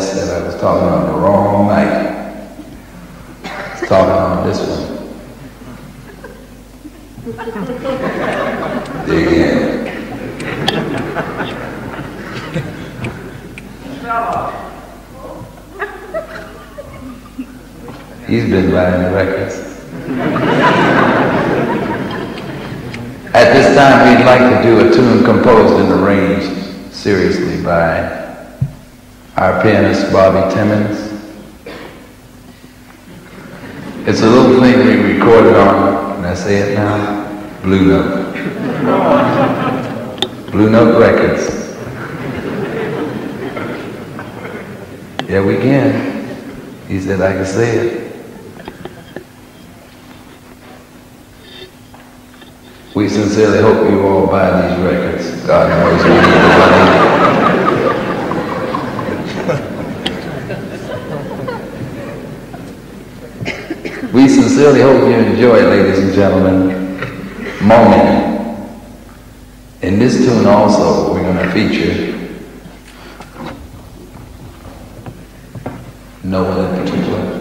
Said I was talking on the wrong mic. I was talking on this one. Dig in. He's been buying the records. At this time, we'd like to do a tune composed and arranged seriously by our pianist Bobby Timmons. It's a little thing we recorded on, can I say it now? Blue Note. Blue Note Records. Yeah, we can. He said I can say it. We sincerely hope you all buy these records. God knows we We sincerely hope you enjoy, ladies and gentlemen, Moanin'. In this tune also, we're going to feature no one in particular.